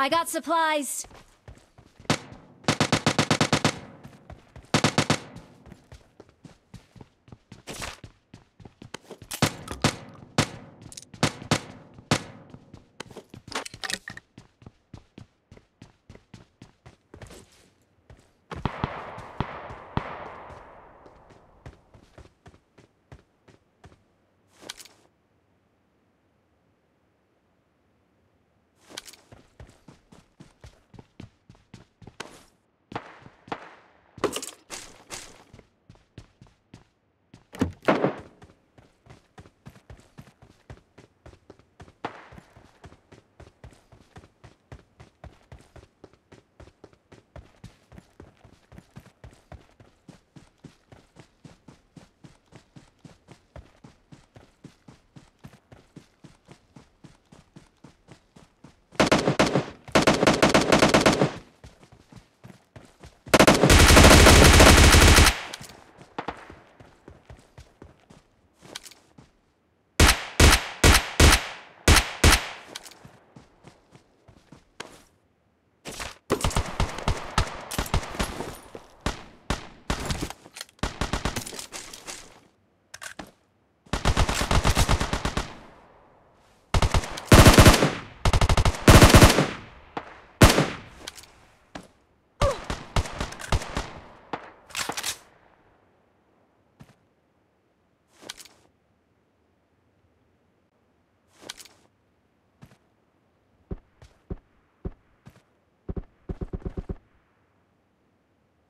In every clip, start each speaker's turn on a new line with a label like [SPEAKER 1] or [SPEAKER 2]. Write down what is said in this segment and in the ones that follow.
[SPEAKER 1] I got supplies.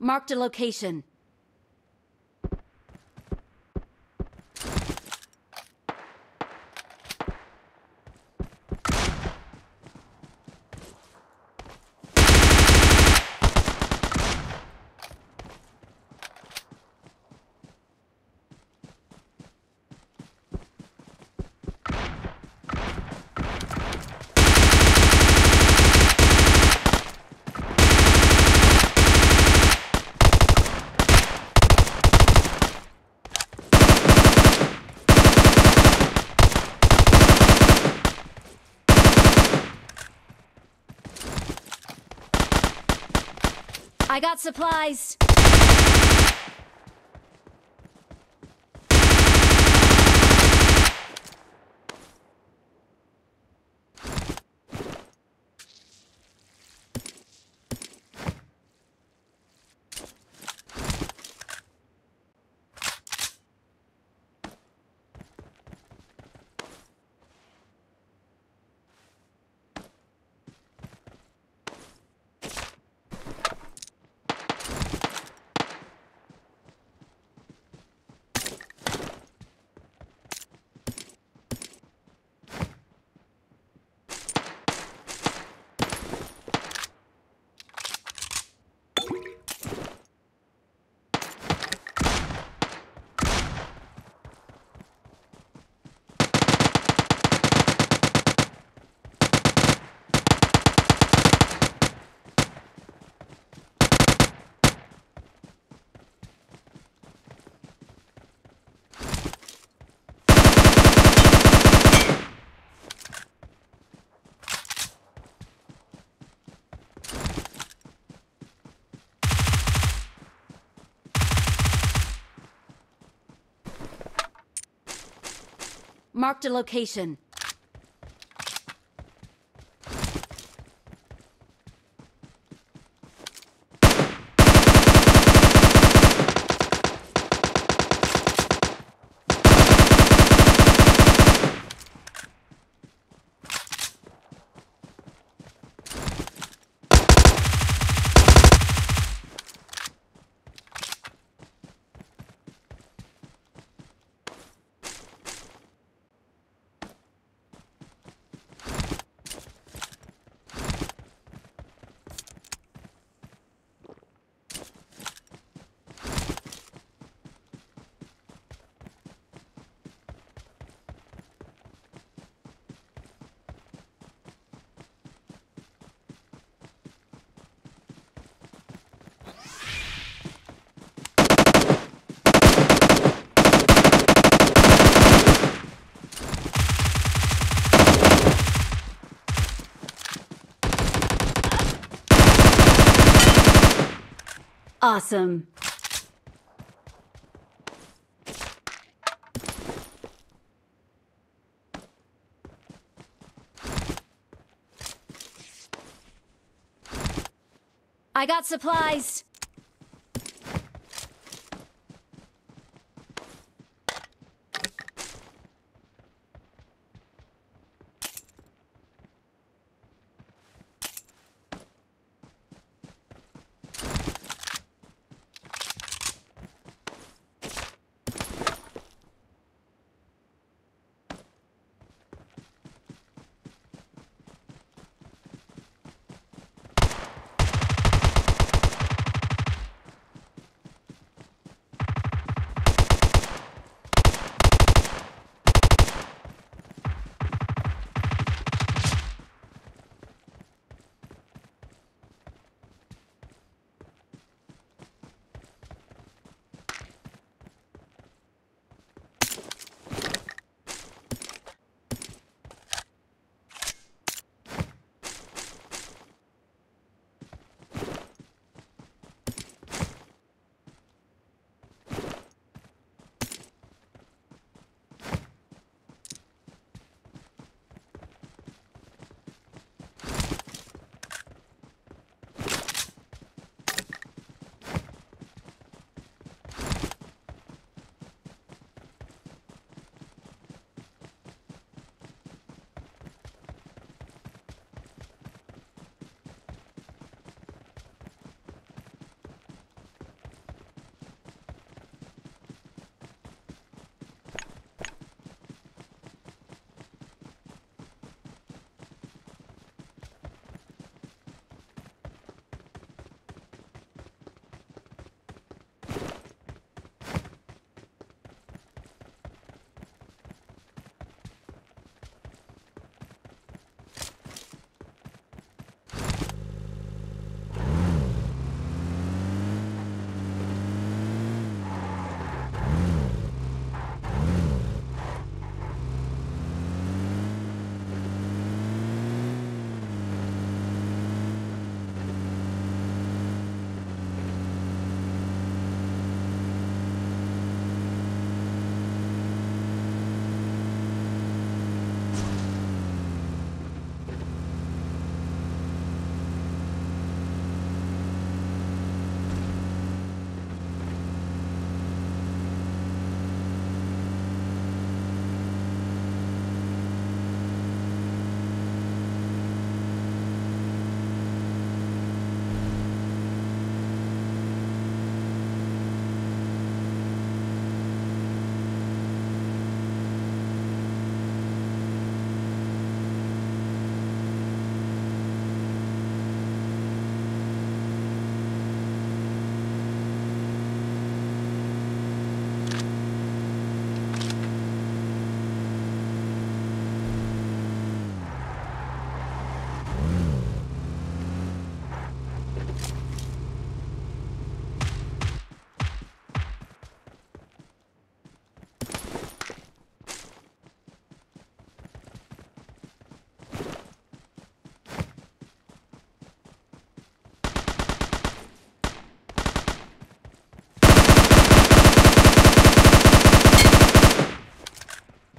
[SPEAKER 1] Marked a location. I got supplies. Marked a location. Awesome. I got supplies.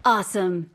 [SPEAKER 1] Awesome.